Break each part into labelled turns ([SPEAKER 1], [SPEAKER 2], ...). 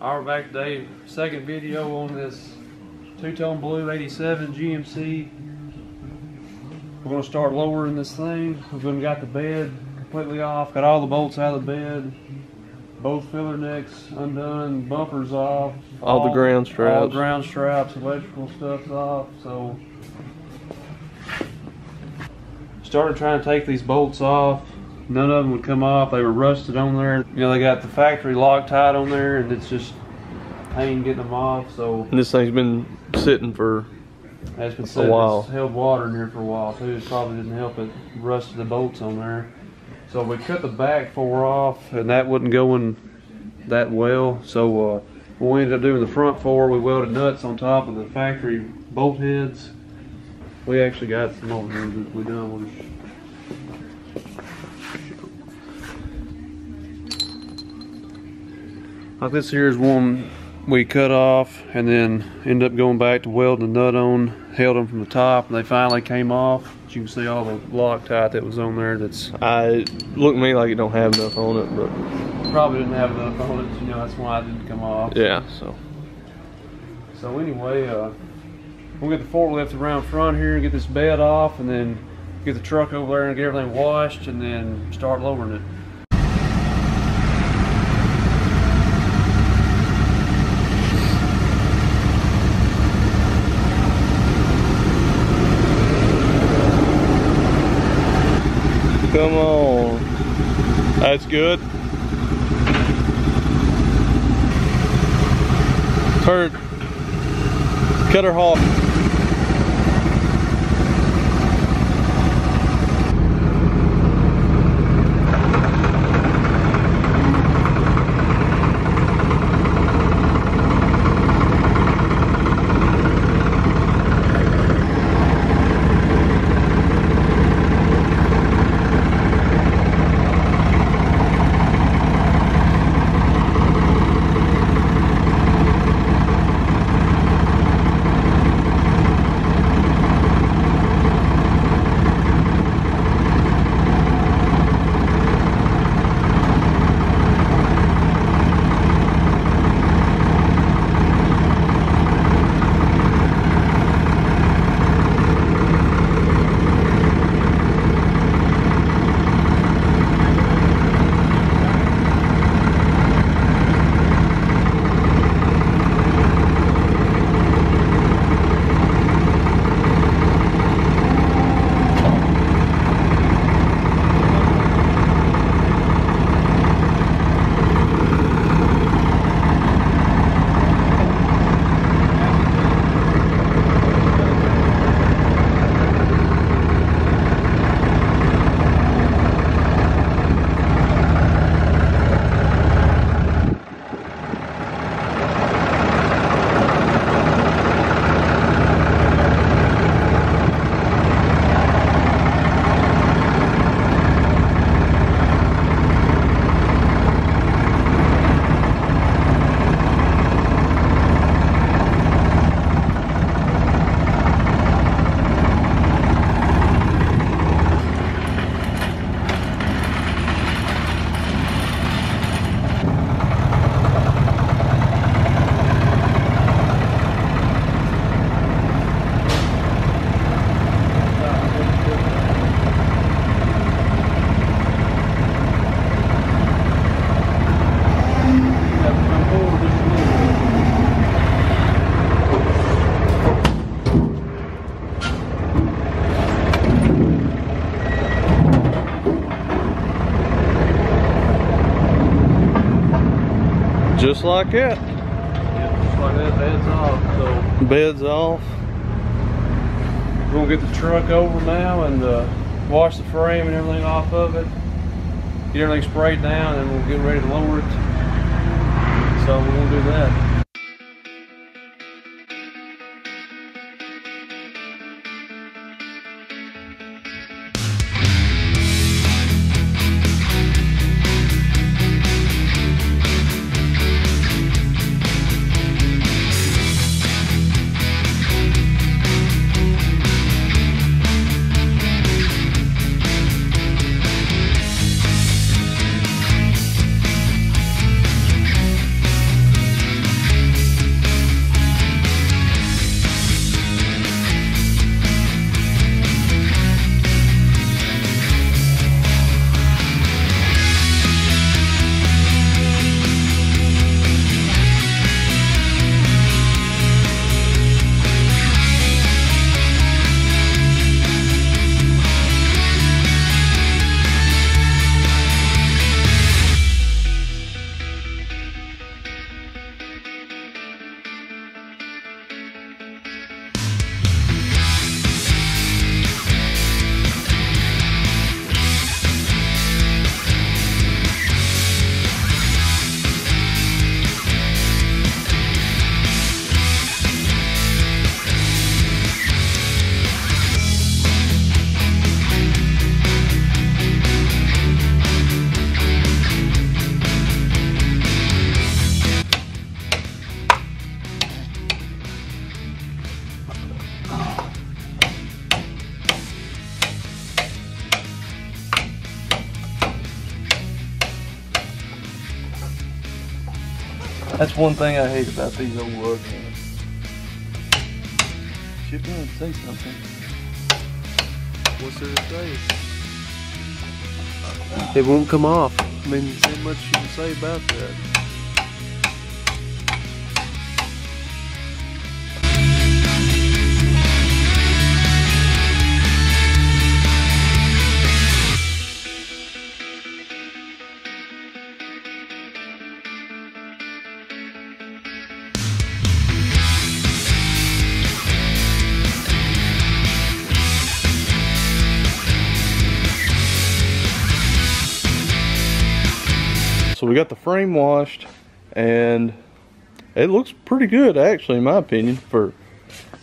[SPEAKER 1] All right, back day, second video on this two-tone blue 87 GMC. We're gonna start lowering this thing. We've got the bed completely off, got all the bolts out of the bed, both filler necks undone, bumpers off.
[SPEAKER 2] All the ground straps.
[SPEAKER 1] All ground straps, electrical stuff's off, so. Started trying to take these bolts off. None of them would come off. They were rusted on there. You know, they got the factory Loctite on there, and it's just pain getting them off. So
[SPEAKER 2] And this thing's been sitting for
[SPEAKER 1] that's been sitting,
[SPEAKER 2] while.
[SPEAKER 1] It's held water in here for a while too. It probably didn't help it. Rusted the bolts on there. So we cut the back four off, and that wasn't going that well. So uh, we ended up doing the front four, we welded nuts on top of the factory bolt heads. We actually got some over here that we done. Like this here is one we cut off and then end up going back to welding the nut on, held them from the top, and they finally came off. As you can see all the Loctite that was on there that's
[SPEAKER 2] I looked to me like it don't have enough on it, but
[SPEAKER 1] probably didn't have enough on it, you know, that's why it didn't come off.
[SPEAKER 2] yeah, so
[SPEAKER 1] So anyway, uh, we'll get the forklift around front here and get this bed off and then get the truck over there and get everything washed and then start lowering it.
[SPEAKER 2] Come on. That's good. Turn cut her. Like that.
[SPEAKER 1] Yeah, just like that, bed's off. So
[SPEAKER 2] Bed's off.
[SPEAKER 1] we're gonna get the truck over now and uh, wash the frame and everything off of it. Get everything sprayed down and we'll get ready to lower it. So we're gonna do that.
[SPEAKER 2] One thing I hate about these old lug cams. Should be able to say something. What's there to say? It won't come off. I mean, there's not much you can say about that. We got the frame washed and it looks pretty good actually in my opinion for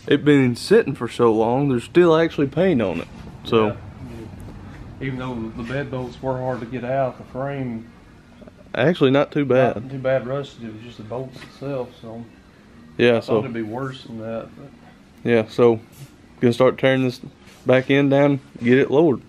[SPEAKER 2] it being sitting for so long there's still actually paint on it so
[SPEAKER 1] Yeah. Even though the bed bolts were hard to get out, the frame
[SPEAKER 2] actually not too bad
[SPEAKER 1] not too bad rusted. It was just the bolts itself. So
[SPEAKER 2] yeah
[SPEAKER 1] I
[SPEAKER 2] so
[SPEAKER 1] it'd be worse than that. But
[SPEAKER 2] yeah so gonna start tearing this back end down get it lowered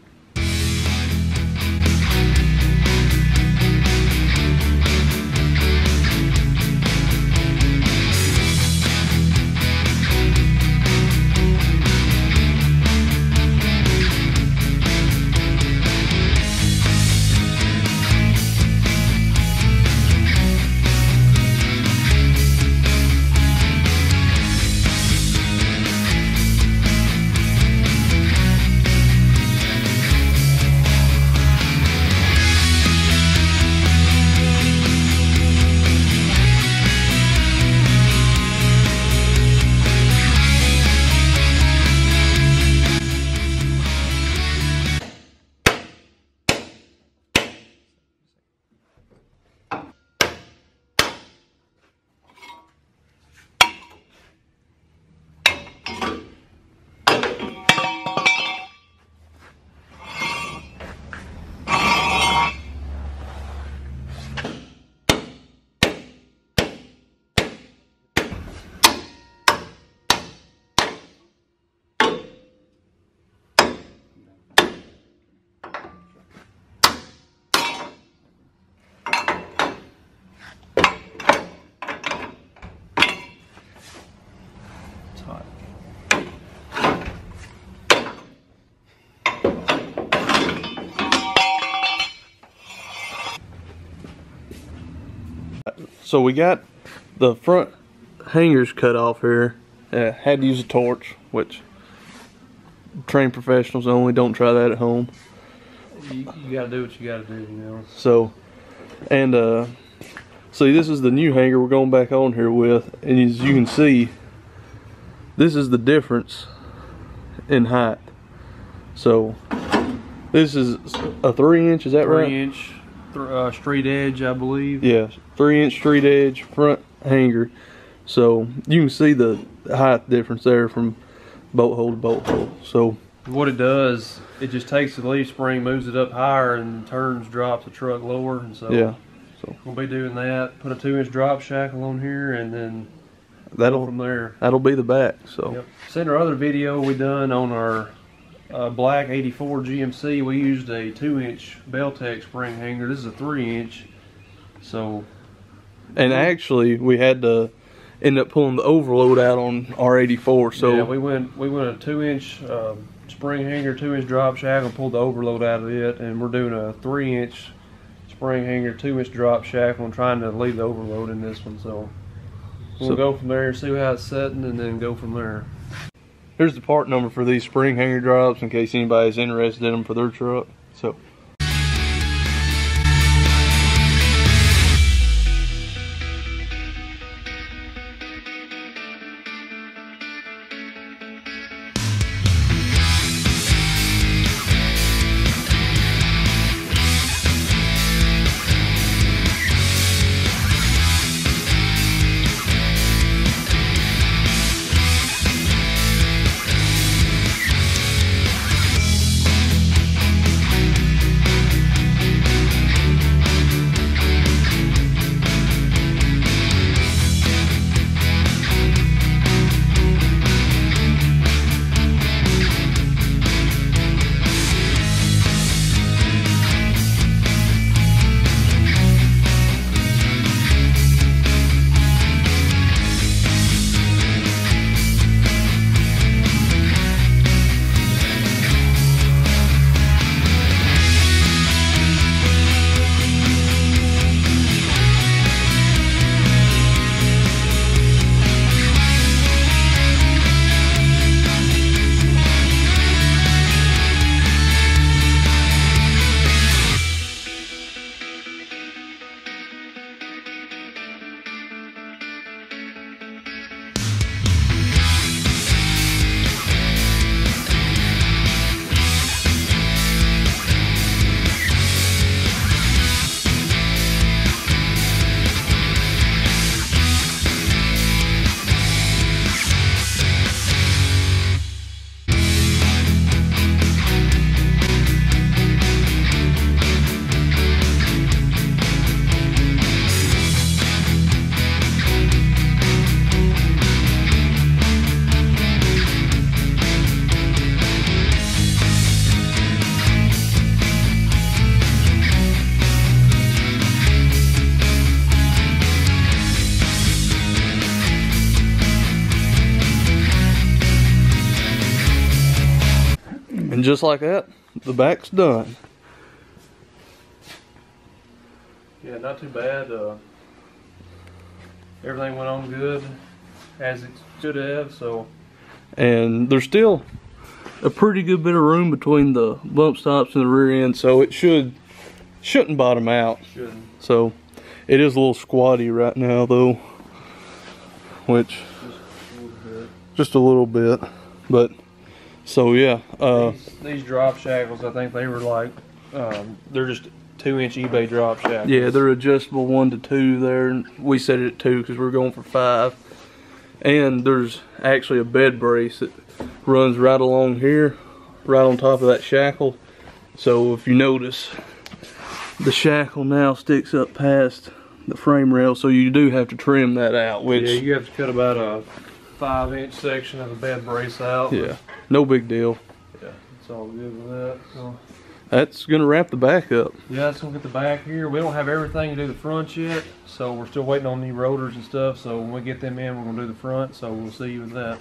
[SPEAKER 2] so we got the front hangers cut off here uh, had to use a torch which trained professionals only don't try that at home
[SPEAKER 1] You, you gotta do what you gotta do. You know.
[SPEAKER 2] So, and uh, see, this is the new hanger we're going back on here with, and as you can see, this is the difference in height. So, this is a three inch. Is that
[SPEAKER 1] Three
[SPEAKER 2] right?
[SPEAKER 1] inch th- uh, straight edge, I believe.
[SPEAKER 2] Yeah, three inch street edge front hanger. So you can see the height difference there from bolt hole to bolt hole. So
[SPEAKER 1] What it does, it just takes the leaf spring, moves it up higher, and turns, drops the truck lower. And so
[SPEAKER 2] yeah, so
[SPEAKER 1] we'll be doing that. Put a two inch drop shackle on here, and then
[SPEAKER 2] that'll
[SPEAKER 1] from there.
[SPEAKER 2] that'll be the back. So
[SPEAKER 1] Yep. Seen our other video we done on our uh, black 84 GMC. We used a two inch Belltech spring hanger. This is a three inch. So
[SPEAKER 2] And actually, we had to end up pulling the overload out on R84. So
[SPEAKER 1] yeah, we went we went a two inch uh, spring hanger, two inch drop shackle, and pulled the overload out of it, and we're doing a three inch spring hanger, two inch drop shackle, and trying to leave the overload in this one. So we'll
[SPEAKER 2] So-
[SPEAKER 1] go from there, see how it's setting, and then go from there.
[SPEAKER 2] Here's the part number for these spring hanger drops in case anybody's interested in them for their truck. So just like that, the back's done.
[SPEAKER 1] Yeah, not too bad. Uh, everything went on good as it should have. So
[SPEAKER 2] And there's still a pretty good bit of room between the bump stops and the rear end, so it should shouldn't bottom out.
[SPEAKER 1] shouldn't.
[SPEAKER 2] So it is a little squatty right now though, which
[SPEAKER 1] Just a little bit.
[SPEAKER 2] just a little bit, but so yeah, uh,
[SPEAKER 1] these, these drop shackles, I think they were like, um, they're just two inch eBay drop shackles.
[SPEAKER 2] yeah, they're adjustable one to two there. We set it at two because we're going for five. And there's actually a bed brace that runs right along here, right on top of that shackle. So if you notice, the shackle now sticks up past the frame rail, so you do have to trim that out, which
[SPEAKER 1] yeah, you have to cut about a five inch section of the bed brace out.
[SPEAKER 2] yeah, no big deal.
[SPEAKER 1] yeah, it's all good with that. So.
[SPEAKER 2] That's gonna wrap the back up.
[SPEAKER 1] Yeah, let's go get the back here. We don't have everything to do the front yet, so we're still waiting on the rotors and stuff. So when we get them in, we're gonna do the front. So we'll see you with that.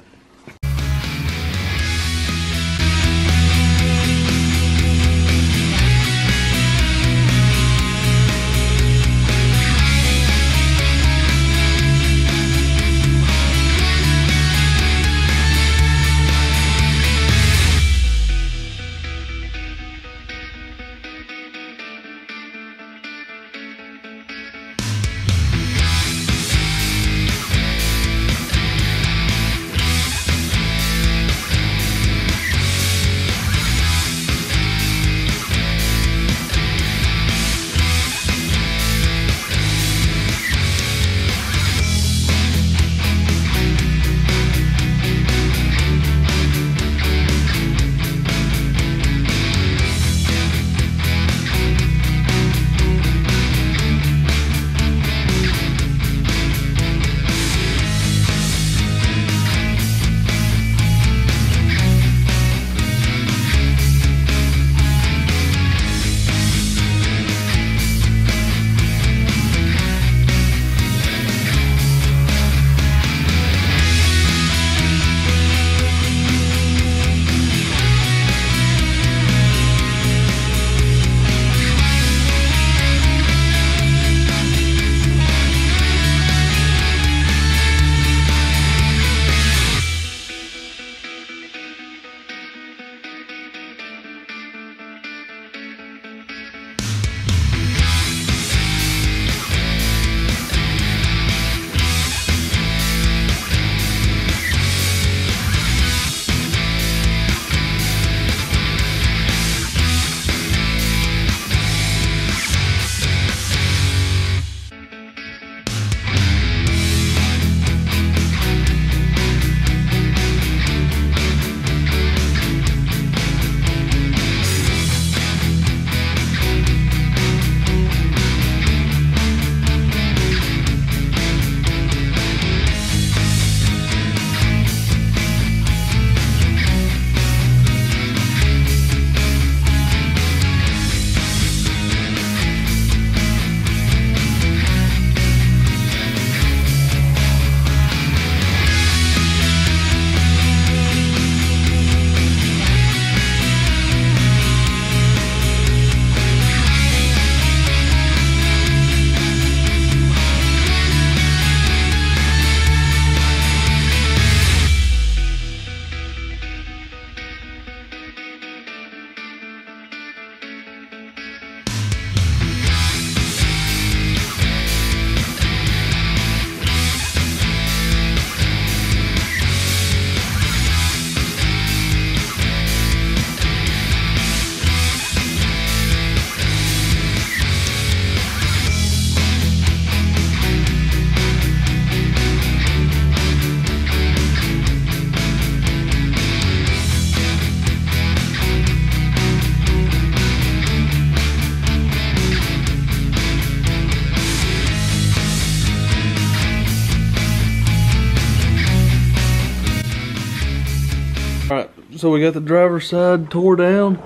[SPEAKER 2] Alright, so we got the driver's side tore down,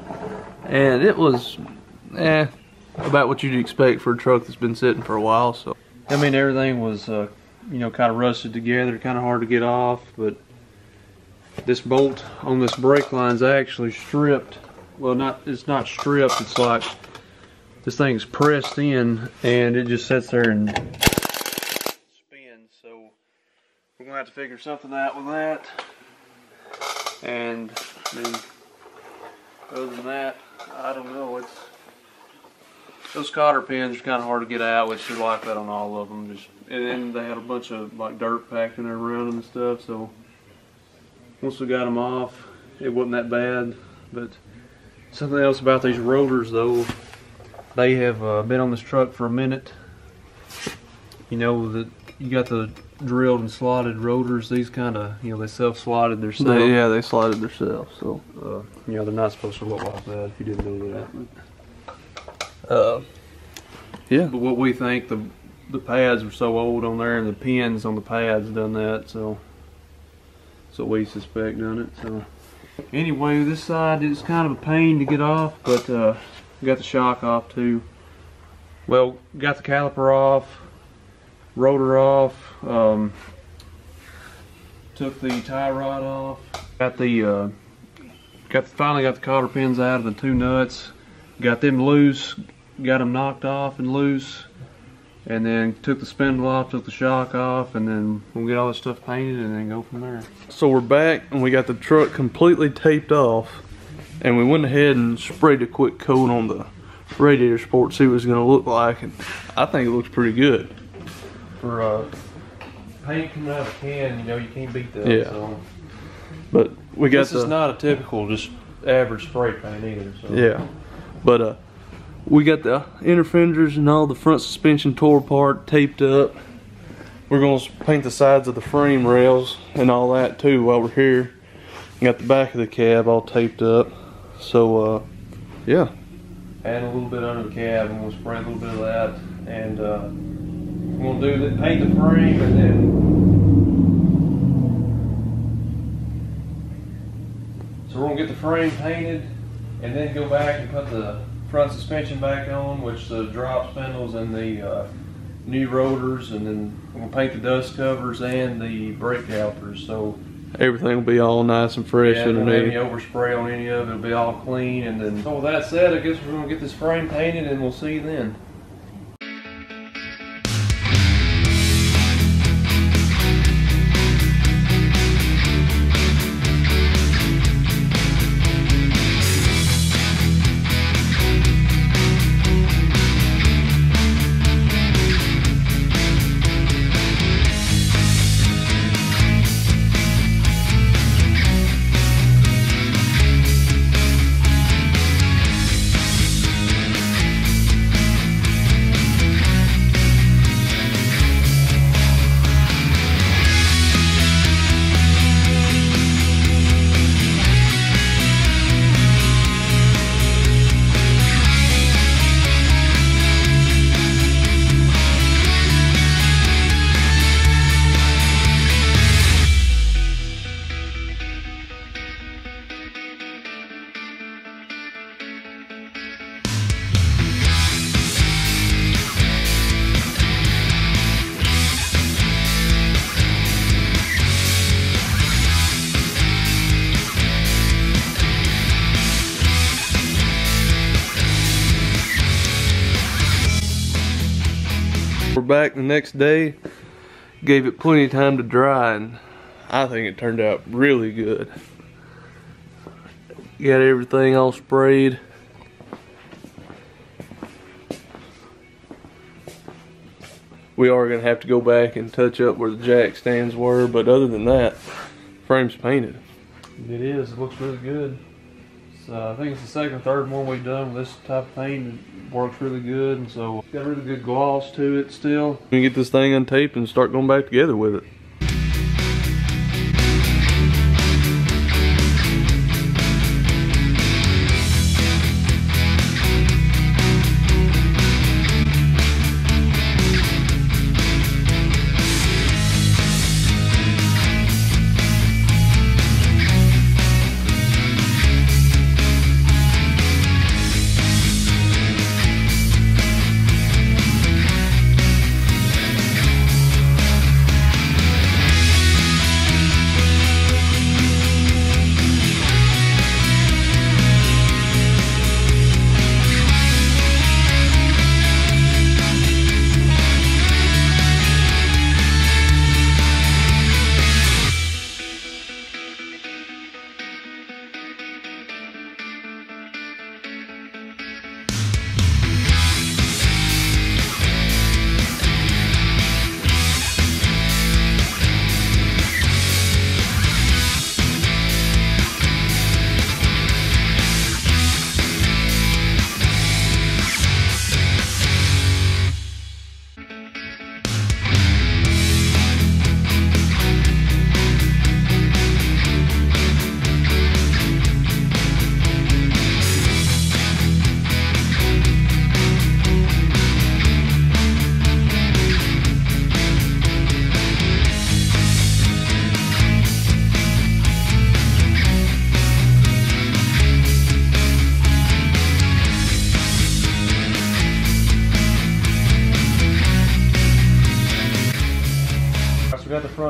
[SPEAKER 2] and it was, eh, about what you'd expect for a truck that's been sitting for a while. So
[SPEAKER 1] I mean, everything was, uh, you know, kind of rusted together, kind of hard to get off. But this bolt on this brake line's actually stripped well, not it's not stripped. It's like this thing's pressed in, and it just sits there and spins. So we're gonna have to figure something out with that. And I mean, other than that, I don't know. It's those cotter pins are kind of hard to get out, which is like that on all of them. Just and then they had a bunch of like dirt packed in there around them and stuff. So once we got them off, it wasn't that bad. But something else about these rotors, though, they have uh, been on this truck for a minute. You know that you got the drilled and slotted rotors. These kind of, you know, they self-slotted themselves.
[SPEAKER 2] They, yeah, they slotted themselves. So,
[SPEAKER 1] Uh, you know, they're not supposed to look like that. If you didn't know that.
[SPEAKER 2] uh, yeah,
[SPEAKER 1] But what we think the the pads were so old on there, and the pins on the pads done that. So, so we suspect done it. So, anyway, this side is kind of a pain to get off, but uh, got the shock off too. Well, got the caliper off, rotor off, um, took the tie rod off, got the uh, got finally got the cotter pins out of the two nuts, got them loose, got them knocked off and loose, and then took the spindle off, took the shock off, and then we'll get all this stuff painted and then go from there.
[SPEAKER 2] so we're back and we got the truck completely taped off, and we went ahead and sprayed a quick coat on the radiator support, see what it's gonna look like, and I think it looks pretty good.
[SPEAKER 1] For uh, paint coming out of a can, you know, you can't beat that.
[SPEAKER 2] Yeah.
[SPEAKER 1] So.
[SPEAKER 2] But we got
[SPEAKER 1] This
[SPEAKER 2] the
[SPEAKER 1] is not a typical just average spray paint either. So.
[SPEAKER 2] Yeah, but uh, we got the inner fenders and all the front suspension tore apart, taped up. We're gonna paint the sides of the frame rails and all that too while we're here. Got the back of the cab all taped up. So uh, yeah,
[SPEAKER 1] Add a little bit under the cab, and we'll spray a little bit of that, and uh, we're gonna do the paint the frame, and then. So we're gonna get the frame painted, and then go back and put the front suspension back on, which the drop spindles and the uh, new rotors, and then we're gonna paint the dust covers and the brake calipers. So
[SPEAKER 2] everything will be all nice and fresh
[SPEAKER 1] yeah, don't any overspray on any of it. It'll be all clean. And then, so with that said, I guess we're gonna get this frame painted, and we'll see you then.
[SPEAKER 2] Back the next day. Gave it plenty of time to dry, and I think it turned out really good. Got everything all sprayed. We are gonna have to go back and touch up where the jack stands were, but other than that, frame's painted.
[SPEAKER 1] It is. It looks really good. So I think it's the second, third one we've done with this type of paint. It works really good, and so it's got really good gloss to it still.
[SPEAKER 2] We can get this thing untaped and start going back together with it.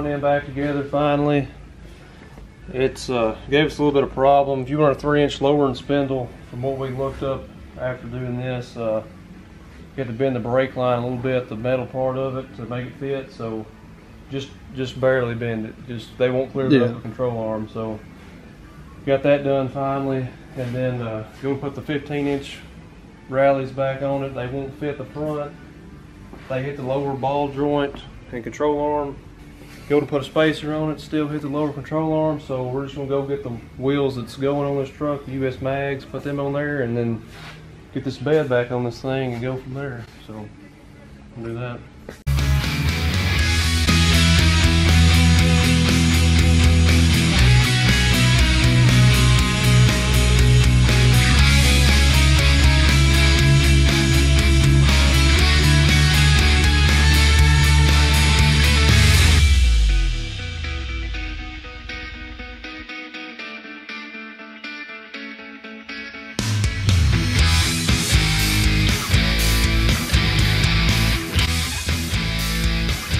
[SPEAKER 1] Front end back together finally. It's uh, gave us a little bit of problem. If you run a three inch lowering spindle, from what we looked up after doing this, uh, you have to bend the brake line a little bit, the metal part of it, to make it fit. So just just barely bend it. Just they won't clear
[SPEAKER 2] Yeah.
[SPEAKER 1] the control arm. So got that done finally, and then uh, gonna put the 15 inch rallies back on it. They won't fit the front. They hit the lower ball joint and control arm. Go to put a spacer on it, still hit the lower control arm. So we're just gonna go get the wheels that's going on this truck, US mags, put them on there, and then get this bed back on this thing and go from there. So we'll do that.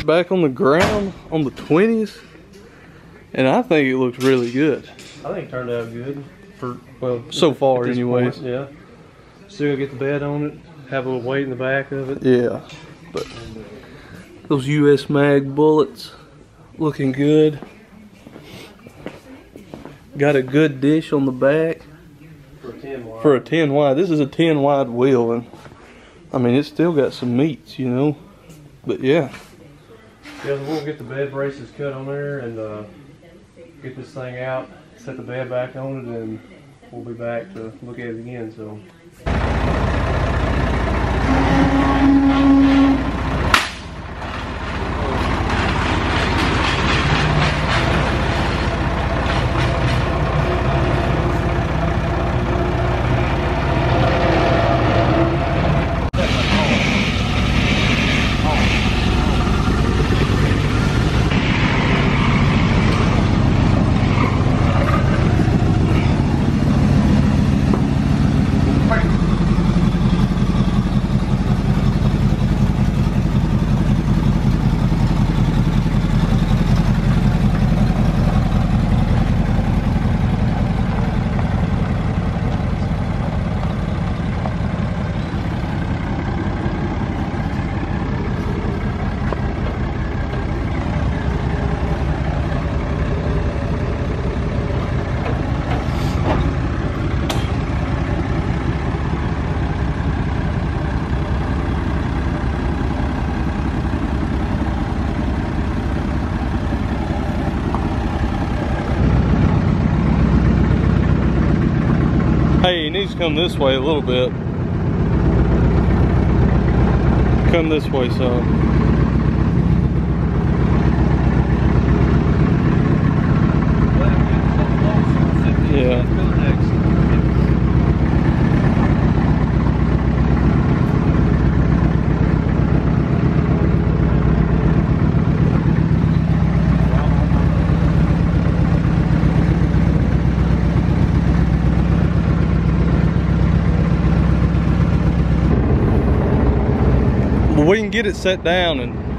[SPEAKER 2] Back on the ground on the 20s, and I think it looks really good.
[SPEAKER 1] I think it turned out good for well
[SPEAKER 2] So far anyways.
[SPEAKER 1] point, yeah. Still get the bed on it. Have a little weight in the back of it.
[SPEAKER 2] Yeah, but those US Mag bullets looking good. Got a good dish on the back
[SPEAKER 1] For a 10 wide.
[SPEAKER 2] for a 10 wide. This is a 10 wide wheel, and I mean it's still got some meats, you know. But yeah,
[SPEAKER 1] Yeah, we'll get the bed braces cut on there and uh, get this thing out, set the bed back on it, and we'll be back to look at it again. So.
[SPEAKER 2] Hey, he needs to come this way a little bit. Come this way, son. Yeah. But we can get it set down and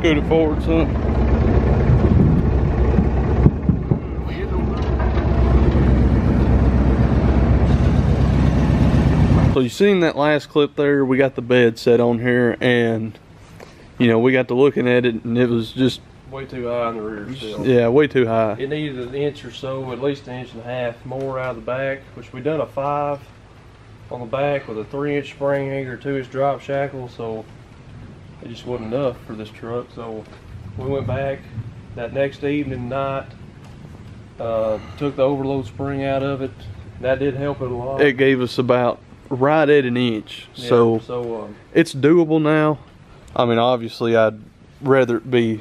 [SPEAKER 2] scoot it forward, son? So you seen that last clip there? We got the bed set on here, and you know we got to looking at it, and it was just
[SPEAKER 1] Way too high in the rear still.
[SPEAKER 2] yeah, way too high.
[SPEAKER 1] It needed an inch or so, at least an inch and a half more out of the back, which we done a five on the back with a three inch spring hanger, two inch drop shackle, so it just wasn't enough for this truck. So we went back that next evening night, uh, took the overload spring out of it. That did help it a lot.
[SPEAKER 2] It gave us about right at an inch.
[SPEAKER 1] Yeah,
[SPEAKER 2] So
[SPEAKER 1] so uh,
[SPEAKER 2] it's doable now. I mean, obviously, I'd rather it be,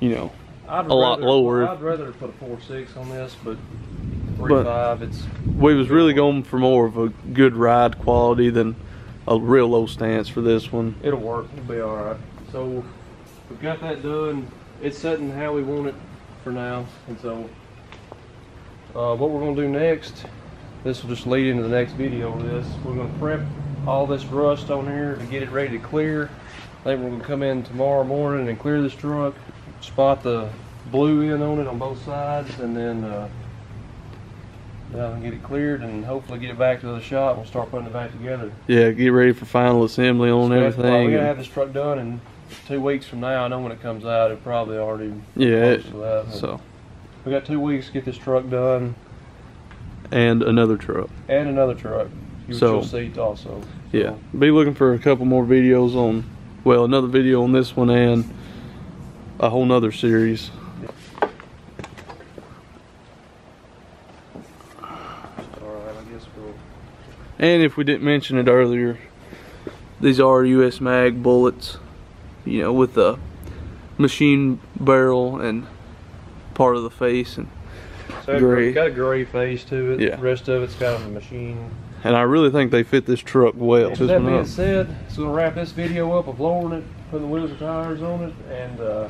[SPEAKER 2] you know,
[SPEAKER 1] I'd
[SPEAKER 2] a lot lower.
[SPEAKER 1] I'd rather put a four six on this, but three
[SPEAKER 2] But-
[SPEAKER 1] five. It's
[SPEAKER 2] we was really going for more of a good ride quality than a real low stance for this one.
[SPEAKER 1] it'll work. It'll be all right. So we've got that done. It's setting how we want it for now, and so uh, what we're gonna do next. This will just lead into the next video. Of this we're gonna prep all this rust on here to get it ready to clear. Then we're gonna come in tomorrow morning and clear this truck, spot the blue in on it on both sides, and then uh, yeah, get it cleared and hopefully get it back to the shop. and We'll start putting it back together.
[SPEAKER 2] Yeah, get ready for final assembly on
[SPEAKER 1] So,
[SPEAKER 2] everything.
[SPEAKER 1] We're gonna have this truck done in two weeks from now. I know when it comes out, it probably already
[SPEAKER 2] yeah,
[SPEAKER 1] that.
[SPEAKER 2] so
[SPEAKER 1] we got two weeks to get this truck done
[SPEAKER 2] and another truck.
[SPEAKER 1] and another truck. You
[SPEAKER 2] So-
[SPEAKER 1] see also. So,
[SPEAKER 2] Yeah, be looking for a couple more videos on, well, another video on this one and a whole nother series.
[SPEAKER 1] All right, I guess we'll.
[SPEAKER 2] And if we didn't mention it earlier, these are US Mag bullets, you know, with the machine barrel and part of the face. And,
[SPEAKER 1] So it's
[SPEAKER 2] Gray.
[SPEAKER 1] got a gray face to it.
[SPEAKER 2] Yeah.
[SPEAKER 1] The rest of it's kind of a machine.
[SPEAKER 2] and I really think they fit this truck well. This
[SPEAKER 1] that being
[SPEAKER 2] up.
[SPEAKER 1] said, it's gonna wrap this video up of lowering it, putting the wheels and tires on it, and uh,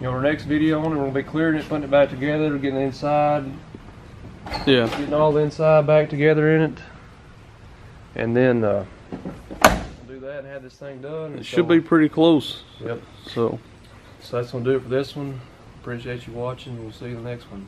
[SPEAKER 1] you know, our next video on it, we're gonna be clearing it, putting it back together, getting the inside,
[SPEAKER 2] Yeah,
[SPEAKER 1] getting all the inside back together in it, and then uh, do that and have this thing done.
[SPEAKER 2] it should be pretty close.
[SPEAKER 1] Yep.
[SPEAKER 2] So.
[SPEAKER 1] So that's gonna do it for this one. Appreciate you watching. We'll see you in the next one.